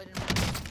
avoiding.